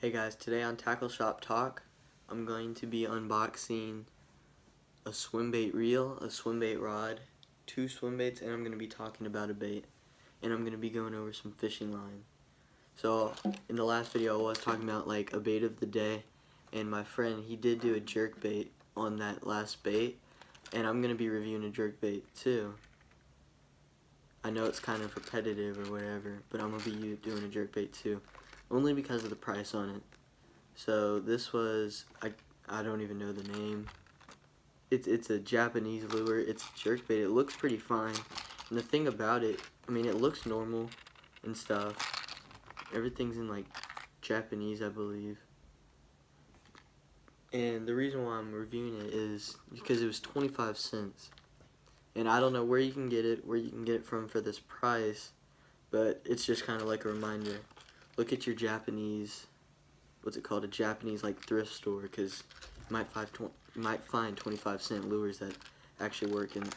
Hey guys, today on Tackle Shop Talk, I'm going to be unboxing a swim bait reel, a swim bait rod, two swim baits, and I'm going to be talking about a bait. And I'm going to be going over some fishing line. So, in the last video I was talking about like a bait of the day, and my friend, he did do a jerk bait on that last bait, and I'm going to be reviewing a jerk bait too. I know it's kind of repetitive or whatever, but I'm going to be you doing a jerk bait too only because of the price on it. So this was I I don't even know the name. It's it's a Japanese lure. It's jerkbait. It looks pretty fine. And the thing about it, I mean, it looks normal and stuff. Everything's in like Japanese, I believe. And the reason why I'm reviewing it is because it was 25 cents. And I don't know where you can get it, where you can get it from for this price, but it's just kind of like a reminder look at your Japanese, what's it called, a Japanese like thrift store, because you might find you might find 25 cent lures that actually work. And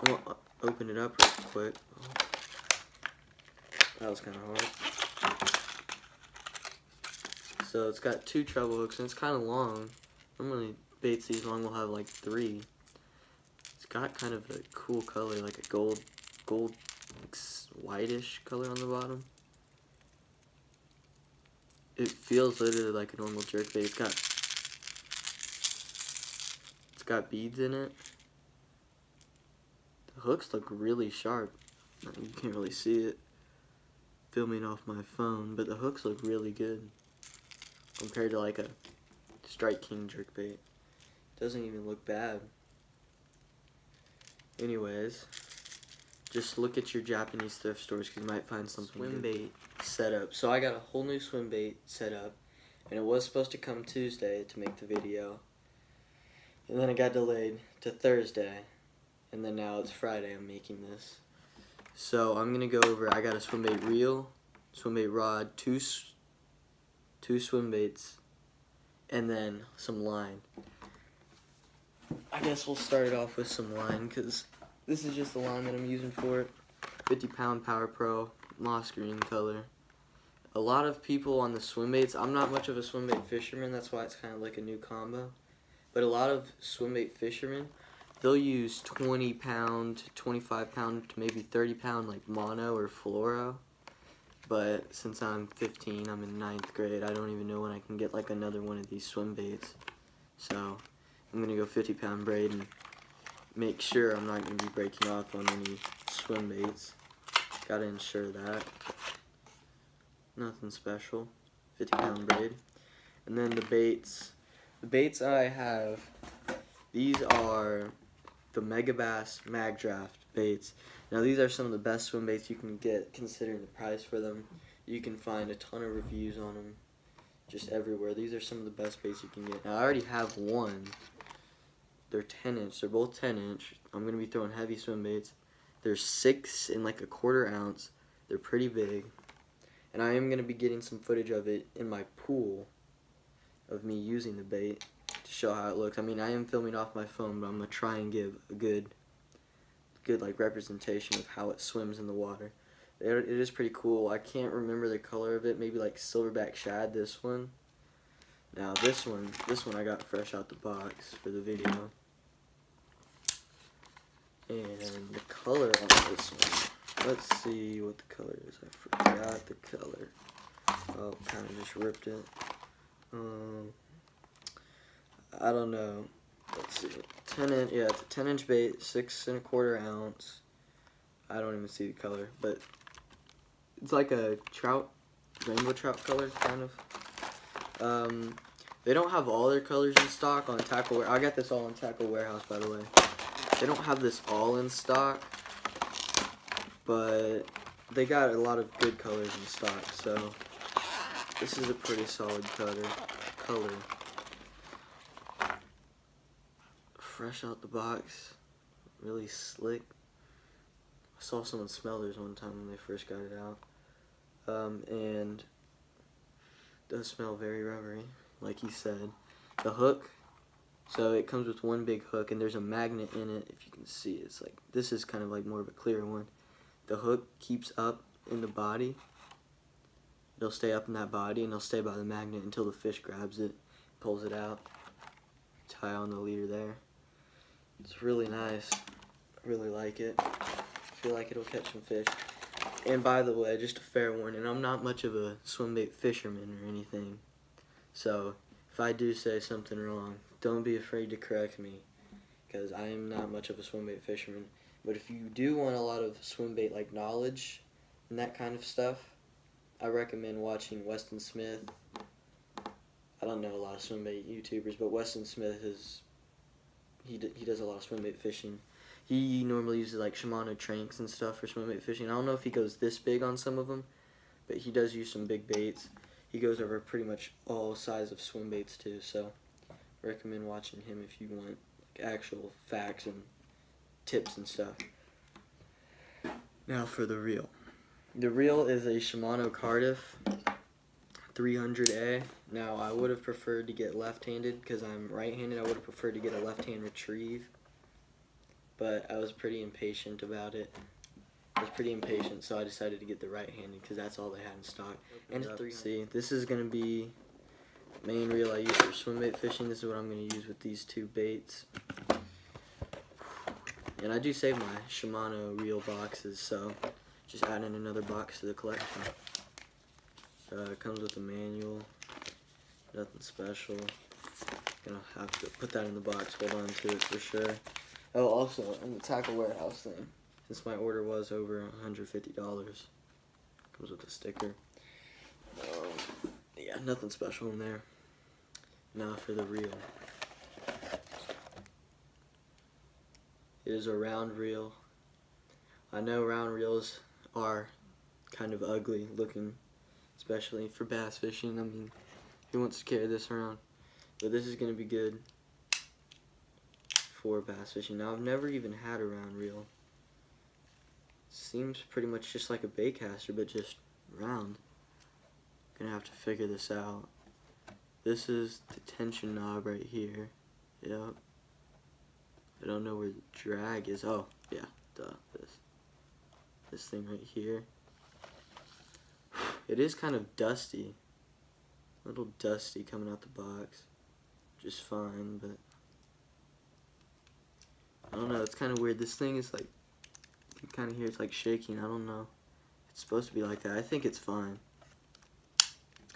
I'm gonna open it up real quick. That was kind of hard. So it's got two treble hooks and it's kind of long. Normally baits these long will have like three. It's got kind of a cool color, like a gold, gold, whitish color on the bottom it feels literally like a normal jerk bait. It's got it's got beads in it. The hooks look really sharp. You can't really see it filming off my phone, but the hooks look really good compared to like a Strike King jerk bait. Doesn't even look bad. Anyways, just look at your Japanese thrift stores because you might find something Swim good. bait setup. So I got a whole new swim bait set up, and it was supposed to come Tuesday to make the video, and then it got delayed to Thursday, and then now it's Friday. I'm making this. So I'm gonna go over. I got a swim bait reel, swim bait rod, two two swim baits, and then some line. I guess we'll start it off with some line because this is just the line that I'm using for it. 50 pound Power Pro moss green color. A lot of people on the swim baits, I'm not much of a swim bait fisherman, that's why it's kind of like a new combo. But a lot of swim bait fishermen, they'll use 20 pound, 25 pound to maybe 30 pound like mono or fluoro. But since I'm 15, I'm in ninth grade, I don't even know when I can get like another one of these swim baits. So I'm gonna go 50 pound braid and make sure I'm not gonna be breaking off on any swim baits. Gotta ensure that. Nothing special. 50 pound braid. And then the baits. The baits I have, these are the Megabass Mag Draft baits. Now these are some of the best swim baits you can get considering the price for them. You can find a ton of reviews on them just everywhere. These are some of the best baits you can get. Now I already have one. They're 10 inch. They're both 10 inch. I'm going to be throwing heavy swim baits. They're six and like a quarter ounce. They're pretty big. And I am going to be getting some footage of it in my pool of me using the bait to show how it looks. I mean, I am filming off my phone, but I'm going to try and give a good, good like representation of how it swims in the water. It, it is pretty cool. I can't remember the color of it. Maybe like silverback shad, this one. Now this one, this one I got fresh out the box for the video. And the color on this one, let's see what the color is. I forgot the color. Oh, kind of just ripped it. Um, I don't know. Let's see. 10 inch, yeah, it's a 10 inch bait, six and a quarter ounce. I don't even see the color, but it's like a trout, rainbow trout color, kind of. Um, they don't have all their colors in stock on Tackle. I got this all on Tackle Warehouse, by the way. They don't have this all in stock, but they got a lot of good colors in stock, so this is a pretty solid color. color. Fresh out the box, really slick. I saw someone smell theirs one time when they first got it out. Um, and does smell very rubbery, like he said. The hook so it comes with one big hook and there's a magnet in it if you can see it's like this is kind of like more of a clear one. The hook keeps up in the body It'll stay up in that body and it'll stay by the magnet until the fish grabs it, pulls it out. Tie on the leader there. It's really nice. I really like it. I feel like it'll catch some fish. And by the way, just a fair warning, I'm not much of a swim bait fisherman or anything. So if I do say something wrong, don't be afraid to correct me because I am not much of a swim bait fisherman. But if you do want a lot of swim bait like knowledge and that kind of stuff, I recommend watching Weston Smith. I don't know a lot of swim bait YouTubers, but Weston Smith is he he does a lot of swim bait fishing. He normally uses like Shimano Tranx and stuff for swim bait fishing. I don't know if he goes this big on some of them, but he does use some big baits. He goes over pretty much all size of swim baits too. So recommend watching him if you want like, actual facts and tips and stuff. Now for the reel. The reel is a Shimano Cardiff 300A. Now I would have preferred to get left-handed because I'm right-handed. I would have preferred to get a left-hand retrieve, but I was pretty impatient about it. I was pretty impatient, so I decided to get the right-handed because that's all they had in stock. And three. See, this is gonna be main reel I use for swim bait fishing. This is what I'm gonna use with these two baits. And I do save my Shimano reel boxes, so just adding another box to the collection. Uh, it comes with a manual, nothing special. Gonna have to put that in the box, hold on to it for sure. Oh, also, in the tackle warehouse thing, since my order was over $150, comes with a sticker. Um, yeah, nothing special in there. Now for the reel. It is a round reel. I know round reels are kind of ugly looking, especially for bass fishing. I mean, who wants to carry this around? But this is going to be good for bass fishing. Now, I've never even had a round reel. Seems pretty much just like a baitcaster, but just round. Gonna have to figure this out. This is the tension knob right here. Yep. I don't know where the drag is. Oh, yeah, duh, this this thing right here. It is kind of dusty. A little dusty coming out the box. Just fine, but I don't know, it's kind of weird. This thing is like, you kind of hear it's like shaking. I don't know. It's supposed to be like that. I think it's fine.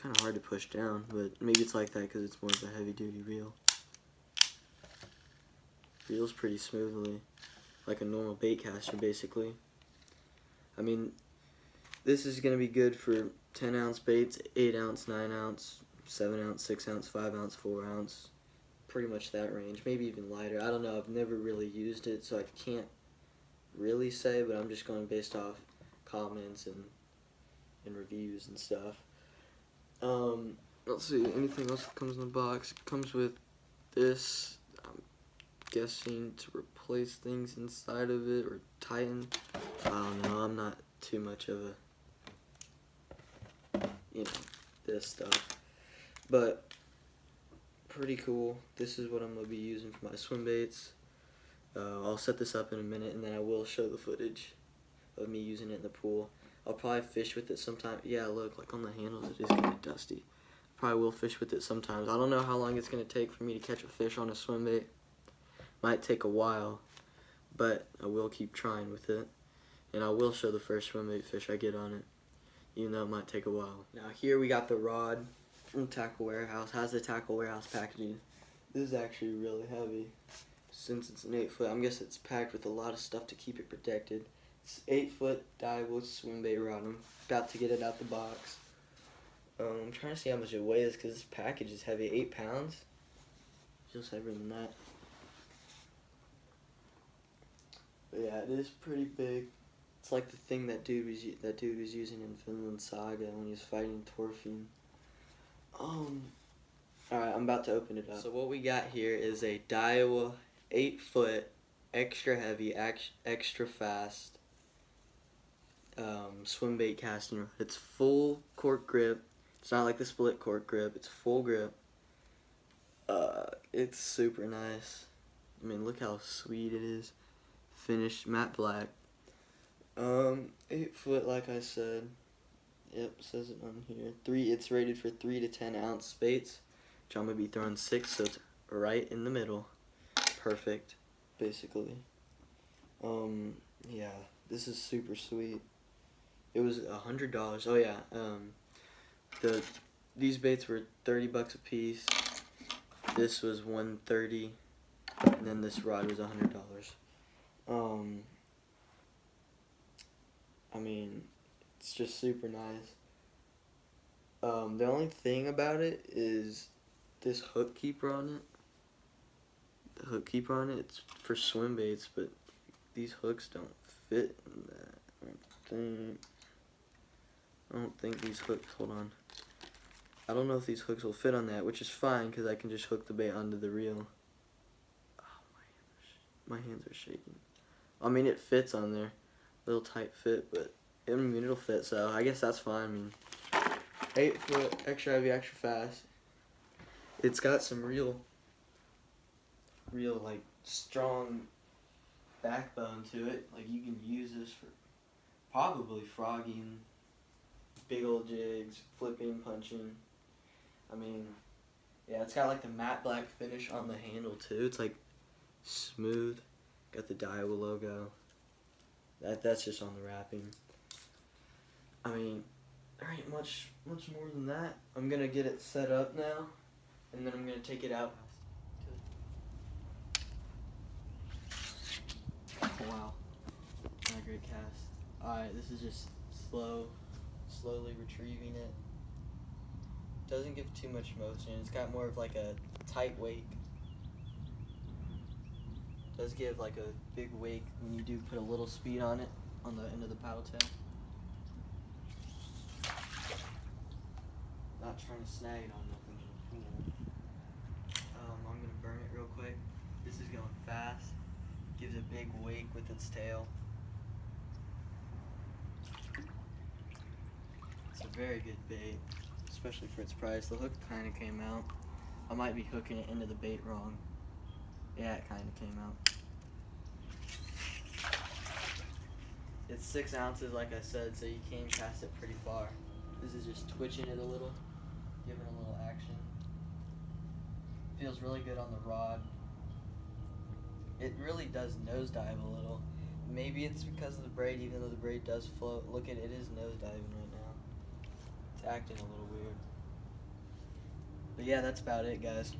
Kind of hard to push down, but maybe it's like that because it's more of a heavy duty reel. Reels pretty smoothly, like a normal bait caster basically. I mean, this is going to be good for 10 ounce baits, 8 ounce, 9 ounce, 7 ounce, 6 ounce, 5 ounce, 4 ounce. Pretty much that range, maybe even lighter. I don't know, I've never really used it, so I can't really say, but I'm just going based off comments and, and reviews and stuff. Um, let's see, anything else that comes in the box? It comes with this, I'm guessing to replace things inside of it or tighten. I don't know, I'm not too much of a, you know, this stuff. But, pretty cool. This is what I'm going to be using for my swim baits. Uh, I'll set this up in a minute and then I will show the footage of me using it in the pool. I'll probably fish with it sometime. Yeah, look, like on the handles it is kind of dusty. Probably will fish with it sometimes. I don't know how long it's going to take for me to catch a fish on a swim bait. Might take a while, but I will keep trying with it. And I will show the first swim bait fish I get on it, even though it might take a while. Now here we got the rod from Tackle Warehouse. How's the Tackle Warehouse packaging? This is actually really heavy. Since it's an 8 foot, I'm guessing it's packed with a lot of stuff to keep it protected. 8 foot Daiwa swim bait rod. I'm about to get it out the box. Um, I'm trying to see how much it weighs because this package is heavy. 8 pounds? Feels heavier than that. But yeah, it is pretty big. It's like the thing that dude was that dude was using in Vinland Saga when he was fighting Thorfinn. Um, all right, I'm about to open it up. So what we got here is a Daiwa eight foot, extra heavy, extra fast um, swim bait casting rod. It's full cork grip. It's not like the split cork grip. It's full grip. Uh, it's super nice. I mean, look how sweet it is. Finished matte black. Um, eight foot, like I said. Yep, says it on here. Three. It's rated for three to ten ounce baits, which I'm gonna be throwing six, so it's right in the middle. Perfect, basically. Um, yeah, this is super sweet. It was a hundred dollars. Oh yeah. Um, the these baits were thirty bucks a piece. This was one thirty, and then this rod was a hundred dollars. Um, I mean, it's just super nice. Um, the only thing about it is this hook keeper on it. The hook keeper on it, it's for swim baits, but these hooks don't fit in that. I think. I don't think these hooks, hold on. I don't know if these hooks will fit on that, which is fine because I can just hook the bait onto the reel. Oh, my, hands my hands are shaking. I mean, it fits on there. A Little tight fit, but I mean, it'll fit, so I guess that's fine. I mean, 8 foot, extra heavy, extra fast. It's got some real, real, like, strong backbone to it. Like, you can use this for probably frogging, big old jigs, flipping, punching. I mean, yeah, it's got like the matte black finish on the handle too. It's like smooth. Got the Daiwa logo. That that's just on the wrapping. I mean, there ain't much much more than that. I'm gonna get it set up now, and then I'm gonna take it out. Wow, not a great cast. All right, this is just slow, slowly retrieving it. Doesn't give too much motion. It's got more of like a tight wake. Does give like a big wake when you do put a little speed on it on the end of the paddle tail. Not trying to snag it on nothing in the pool. Um, I'm gonna burn it real quick. This is going fast. Gives a big wake with its tail. It's a very good bait especially for its price. The hook kind of came out. I might be hooking it into the bait wrong. Yeah, it kind of came out. It's six ounces, like I said, so you can cast it pretty far. This is just twitching it a little, giving a little action. Feels really good on the rod. It really does nosedive a little. Maybe it's because of the braid, even though the braid does float. Look at it, it is nosediving right acting a little weird. But yeah, that's about it, guys.